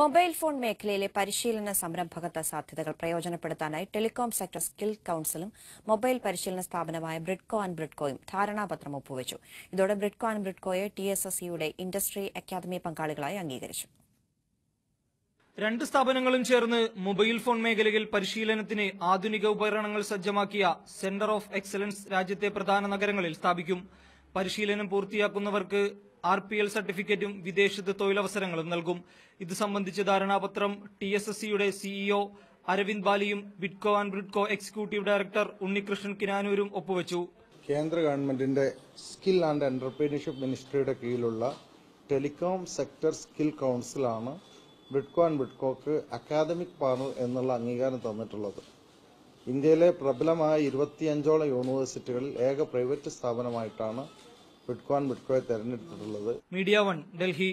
Mobile phone മേഖലയിലെ പരിശീലന സംരംഭകത്വ സാധ്യതകൾ പ്രയോജനപ്പെടുത്താനായി ടെലികോം സെക്ടർ സ്കിൽ കൌൺസിലും മൊബൈൽ പരിശീലന സ്ഥാപനമായ ബ്രിഡ്കോ ആൻഡ് ബ്രിഡ്കോയും ധാരണാപത്രം ഒപ്പുവച്ചു. ഇതോടെ ബ്രിഡ്കോ ആൻഡ് ബ്രിഡ്കോയെ ടി എസ് എസ് സിയുടെ ഇൻഡസ്ട്രി അക്കാദമി പങ്കാളികളായി അംഗീകരിച്ചു. രണ്ട് സ്ഥാപനങ്ങളും ചേർന്ന് മൊബൈൽ ഫോൺ മേഖലയിൽ പരിശീലനത്തിന് ആധുനിക ഉപകരണങ്ങൾ സജ്ജമാക്കിയ സെന്റർ ഓഫ് എക്സലൻസ് രാജ്യത്തെ പ്രധാന നഗരങ്ങളിൽ സ്ഥാപിക്കും. പരിശീലനം പൂർത്തിയാക്കുന്നവർക്ക് ആർ പി എൽ സർട്ടിഫിക്കറ്റും വിദേശത്ത് തൊഴിലവസരങ്ങളും നൽകും. ഇത് സംബന്ധിച്ച ധാരണാപത്രം ടി എസ് എസ് സിയുടെ CEO Aravind ബാലിയും Bitco and Bridco executive director Unnikrishnan കിനാനൂരും ഒപ്പുവച്ചു. കേന്ദ്ര ഗവൺമെന്റിന്റെ സ്കിൽ ആൻഡ് എന്റർപ്രീനർഷിപ്പ് മിനിസ്ട്രിയുടെ കീഴിലുള്ള ടെലികോം സെക്ടർ സ്കിൽ കൗൺസിലാണ് ബ്രിഡ്കോ ആൻഡ് ബ്രിഡ്കോക്ക് അക്കാദമിക് പാർട്ണർ എന്നുള്ള അംഗീകാരം തന്നിട്ടുള്ളത്. ഇന്ത്യയിലെ പ്രബലമായ ഇരുപത്തിയഞ്ചോളം യൂണിവേഴ്സിറ്റികളിൽ ഏക പ്രൈവറ്റ് സ്ഥാപനമായിട്ടാണ് ബിറ്റ്കോൺ ബിറ്റ്കോയെ തെരഞ്ഞെടുത്തിട്ടുള്ളത്. Media one Delhi.